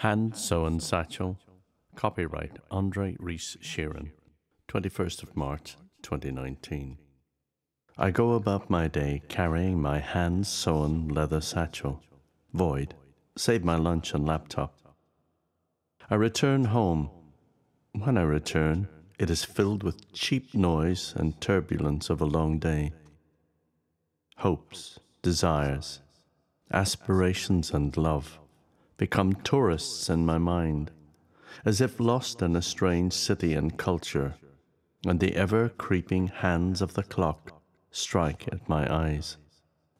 Hand Sewn Satchel. Copyright Aindre Reece-Sheerin. 21st of March 2019. I go about my day carrying my hand sewn leather satchel, void, save my lunch and laptop. I return home. When I return, it is filled with cheap noise and turbulence of a long day. Hopes, desires, aspirations, and love become tourists in my mind, as if lost in a strange city and culture, and the ever creeping hands of the clock strike at my eyes.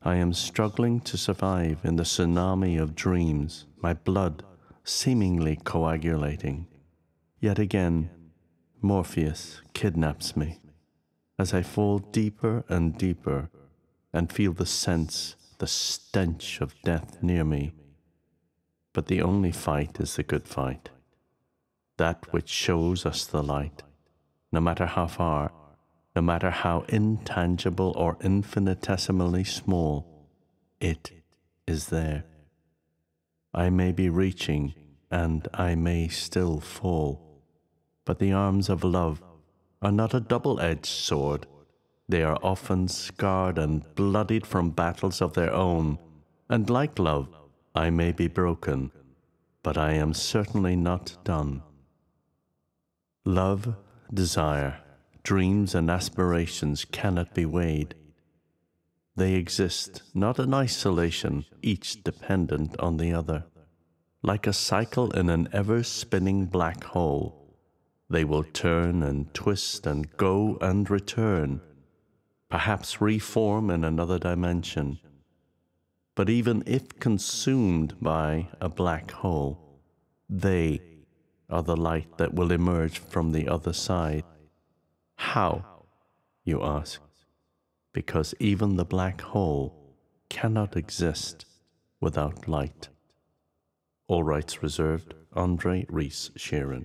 I am struggling to survive in the tsunami of dreams, my blood seemingly coagulating. Yet again, Morpheus kidnaps me as I fall deeper and deeper and feel the sense, the stench of death near me. But the only fight is the good fight, that which shows us the light, no matter how far, no matter how intangible or infinitesimally small, it is there. I may be reaching and I may still fall but the arms of love are not a double edged sword. They are often scarred and bloodied from battles of their own, and like love, I may be broken, but I am certainly not done. Love, desire, dreams, and aspirations cannot be weighed. They exist not in isolation, each dependent on the other, like a cycle in an ever spinning black hole they will turn and twist and go and return, perhaps reform in another dimension. But even if consumed by a black hole, they are the light that will emerge from the other side. How? You ask. Because even the black hole cannot exist without light. All rights reserved, Aindre Reece-Sheerin.